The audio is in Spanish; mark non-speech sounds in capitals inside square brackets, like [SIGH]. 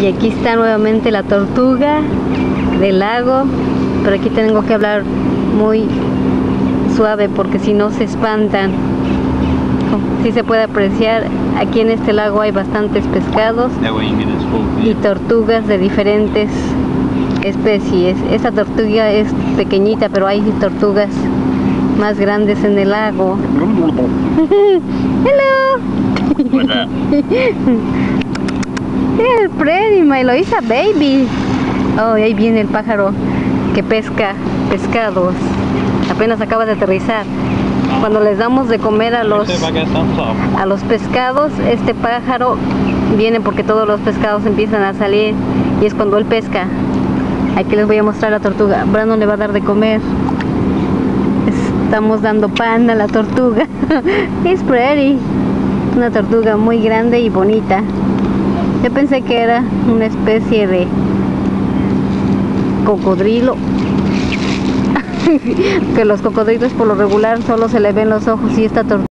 Y aquí está nuevamente la tortuga del lago, pero aquí tengo que hablar muy suave porque si no se espantan. Si se puede apreciar, aquí en este lago hay bastantes pescados y tortugas de diferentes especies. Esta tortuga es pequeñita, pero hay tortugas más grandes en el lago. Hello. [LAUGHS] [LAUGHS] El Freddy, my baby. Oh, y ahí viene el pájaro que pesca pescados. Apenas acaba de aterrizar. Cuando les damos de comer a los soft. a los pescados, este pájaro viene porque todos los pescados empiezan a salir y es cuando él pesca. Aquí les voy a mostrar la tortuga. Brandon le va a dar de comer. Estamos dando pan a la tortuga. [LAUGHS] It's pretty. Una tortuga muy grande y bonita. Yo pensé que era una especie de cocodrilo. [LAUGHS] que los cocodrilos por lo regular solo se le ven los ojos y esta tortuga